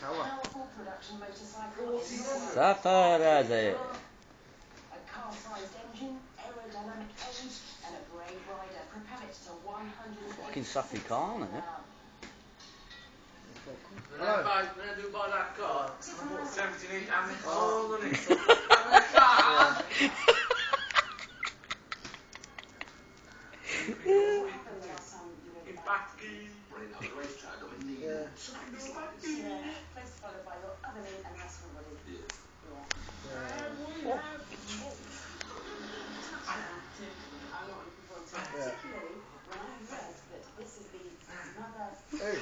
Kawa. Safarade. A car-sized engine, aerodynamic age, and a brave rider propel it to 100 Fucking Safi Khan, isn't it? When I buy, when I do buy that car, I bought 17 inch and it's all on it. In Batki. Yeah. Close followed by your other name and restaurant buddy. Yeah. Yeah. Particularly when I read that this is the mother Hey.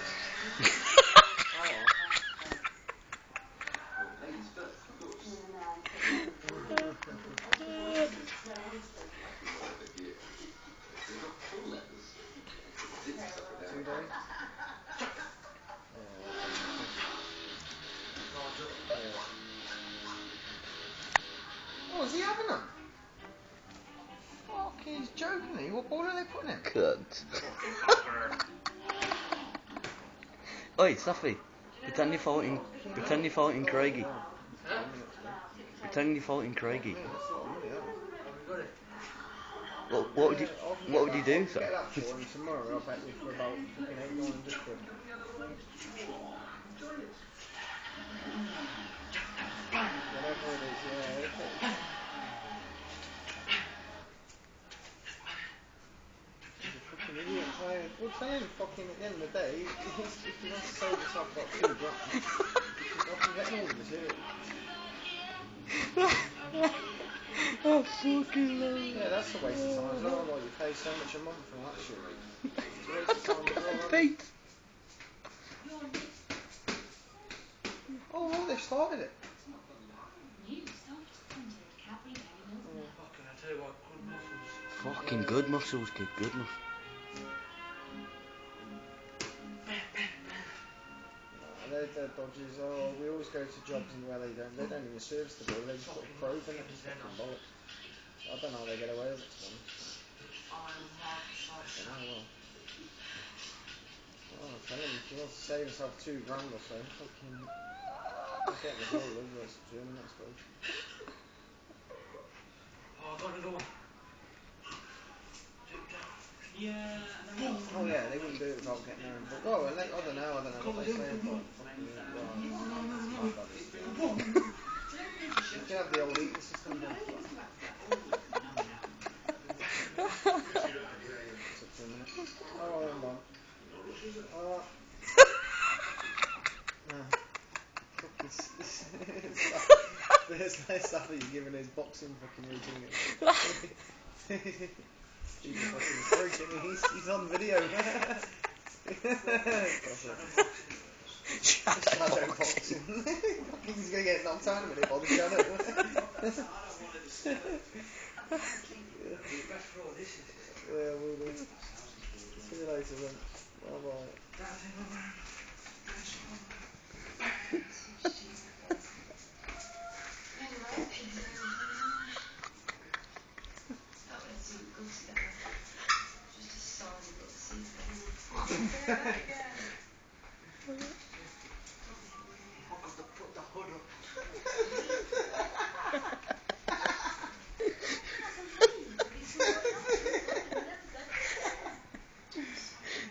Oh. Days? Oh, is he having them? Fuck, he's joking me. What ball are they putting in? Cunt. Oi, Saffy. Pretend you're fighting. Pretend you're fighting Craigie. Pretend you're fighting Craigie. What, what would you What would you do, sir? Get that for him tomorrow. I'll bet you for about fucking eight, nine hundred quid. Whatever it is, yeah. okay. He's a fucking idiot. So, we'll tell him fucking at the end of the day, if he wants, if he wants to save himself about two grand, he should fucking get all of this here. oh, fucking love. Yeah, that's a waste of time as well. Like, you pay so much a month for that shit. It's a waste of time as well. Pete. Oh, well, they've started it. Oh, fucking, I tell you what, good muscles. Fucking good muscles, kid. Good muscles. They're, they're uh, dodges. Oh, we always go to jobs and where they don't, they don't even service the ball. They just put a in it. I don't know how they get away with it. Honest. Don't know, well. Oh, I'm telling you, if he wants to save himself two grand or so, fucking the over us German, I suppose. Oh, I got another one. Oh yeah, they wouldn't do it without getting their own ball. Oh, and then, I don't know, I don't know what they say, but fucking, well, bad, it's- You can have the old eating system then. Took two minutes. Oh, hold on. Oh. No. Fucking s- s- There's no stuff you're giving his boxing fucking routine. he's fucking freaking, he's, he's on video. Shadow boxing. he's gonna get knocked out in a minute by the shadow. yeah, we'll do. See you later then. Bye bye. Forgot to put the hood up.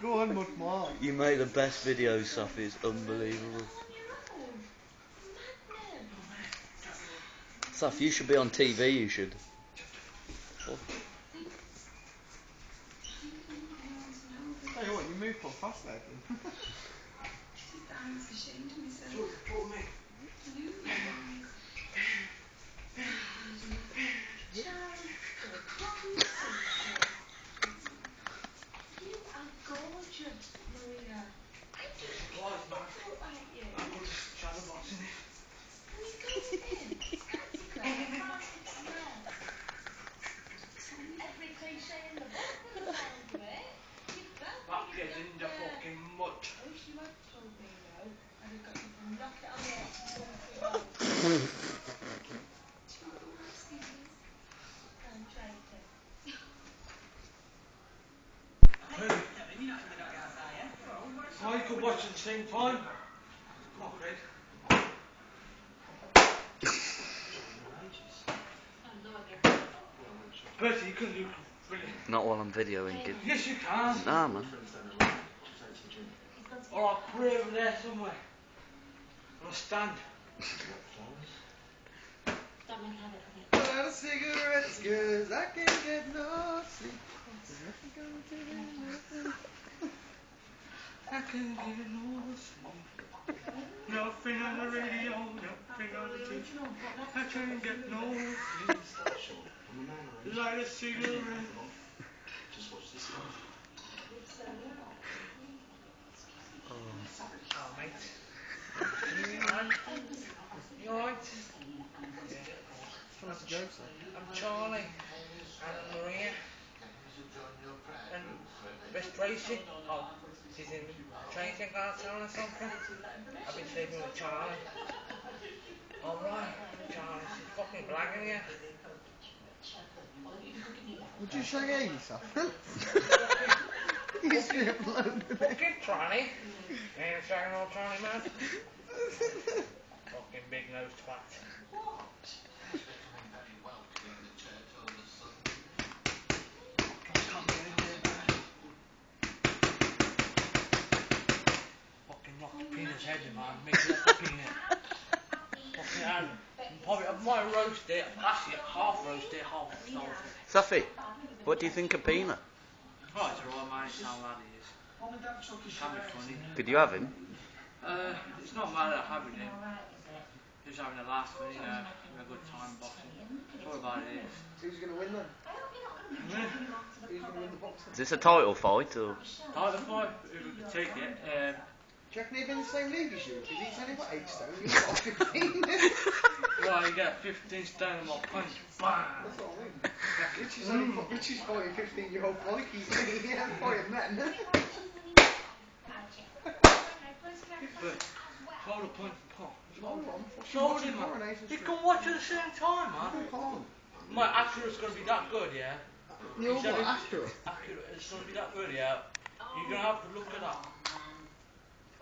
Go on, much more. You make the best videos, Saffy. It's unbelievable. Saf, you should be on TV. You should. Tell you what, you move quite fast there. mutt. I could watch at the same time. Come on, Craig. Bertie, you couldn't do brilliant. Not while I'm videoing, kid. Yes, you can. Nah, man. Alright, put it over there somewhere. On a stand. Out of cigarettes, cause I can't get no sleep. Nothing going to me, nothing. I can get no sleep. Nothing on the radio, nothing on the TV. I can't get no sleep. Light a cigarette. Oh, mate. You alright? You alright? That's a joke. I'm Charlie. And Maria. And Miss Tracy. Oh, she's in training class or something. I've been sleeping with Charlie. Alright, Charlie, she's fucking blagging you. Would you shag Amy, son? He's been blown with it. Fucking tranny. Ain't a shagging old tranny man. fucking big nosed twat. Fucking knock the penis head in man, make it up the penis. Fucking hell. Probably, I might roast it, actually half roast it, half salt it. Saffy, what do you think of Peanut? Oh, it's alright man, it's how lad. Can be funny. Did you have him? Uh, it's not mad at having him. Just having a laugh and, you know, having a good time boxing. That's all about it is. Who's going to win then? Who's going to win the boxing? Is this a title fight or? Like the fight, if we could take it, um, Do you reckon he'd be in the same league as you? Because he's only got 8 stone, you've got 15. well, you get 15 stone and what punch, bang! That's what I mean. Richie's only fought, Richie's fighting 15 year old Mikey's he ain't fighting men. But, hold a punch and pop. Hold on. Show Fucking him, man. Coronation You can watch at the same time, man. Come on. My accurate's gonna be that good, yeah? You're He said what, it- accurate? Accurate, it's gonna be that good, yeah? You're gonna have to look at that.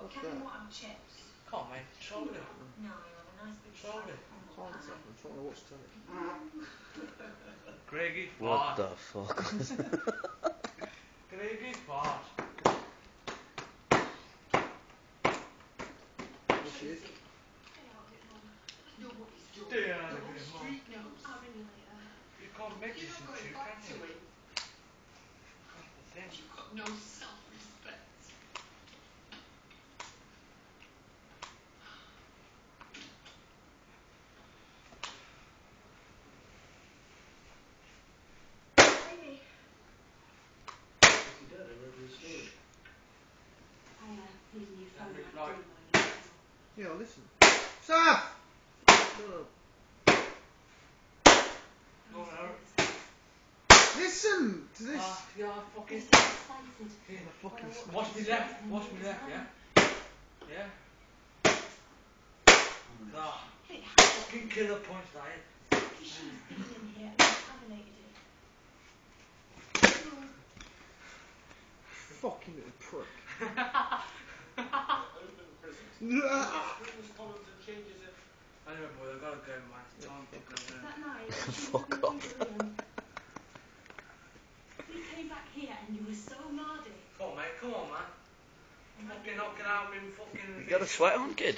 What's Can that? you um, want chips? Come on, mate, show it. No, you have a nice big Show it. Oh can't stop, I'm trying to watch telly. Greggy, What fart. the fuck? Greggy, fart. There is. Stay out of here, mum. You can't make this in two, can you? That's the thing. No self-respect. Amy. I, uh, need a new phone. I'm light. doing mine now. Yeah, listen. Saf! Shut up. No, no. Listen to this. Ah, yeah, I fucking. It's excited. Yeah, fucking Well, Watch me left, watch me left, yeah? Yeah? Ah, It fucking killer punch that is. She's been in here and contaminated it. Fucking little prick. Anyway, boy, I gotta go, man. It's time to go now. That night, she was Fuck off. through We came back here and you were so mardy. Come on, mate, come on, man. Fucking knocking out me fucking. You got a sweat on, kid?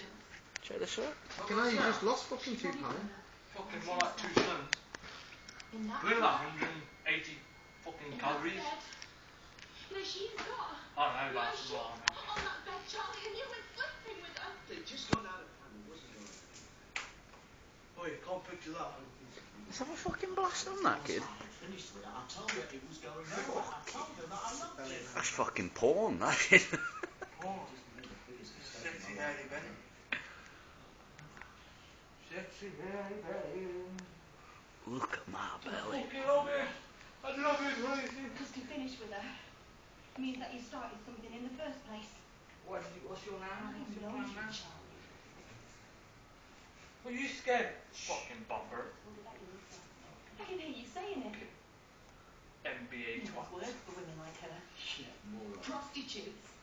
Check the sweat. Fucking hell, you just lost fucking two pounds. Fucking more like two stones. In that We're like 180 fucking calories. No, she's got. I don't know about She's as well. on that bed, Charlie, and you went sleeping with her. They'd just gone out of hand, wasn't it? Oh, you can't picture that. Let's have a fucking blast on that, kid. Finished with it. I told her it was going nowhere. I told her that I loved her. That's fucking porn, that is. Oh, sexy lady, Benny. Sexy lady, Benny. Look at my belly. Fucking love it. I love it, Rosie. Because to finish with her means that you started something in the first place. What is? What's your name? I What's your plan, man? Are you scared? Fucking bumper. I can hear you saying it. MBA twat. Words for women like her. Shit, moron. Prostitutes.